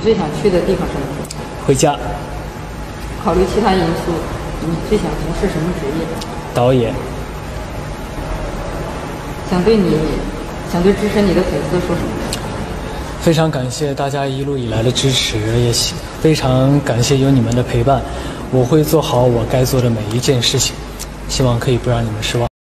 最想去的地方是哪？回家。考虑其他因素，你最想从事什么职业？导演。想对你，想对支持你的粉丝说什么？非常感谢大家一路以来的支持，也非常感谢有你们的陪伴。我会做好我该做的每一件事情，希望可以不让你们失望。